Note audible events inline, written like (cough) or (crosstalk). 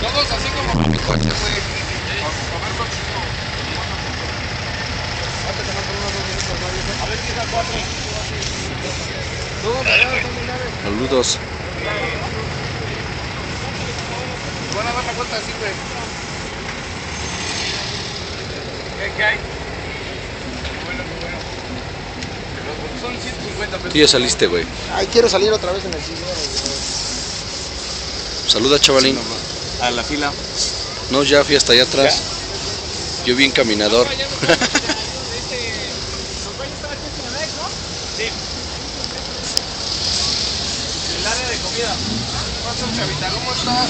Todos así como con mi coche, güey. A ver si es a cuatro. Todos allá son lunares. Saludos. Van a dar la cuenta así, güey. ¿Qué, hay? Bueno, bueno. Son 150 pesos. Tú ya saliste, güey. Ay, quiero salir otra vez en el cine. Saluda, chavalín. A la fila. No, ya fui hasta allá atrás. Yo bien caminador. (laughs) El área de comida. ¿Cómo estás?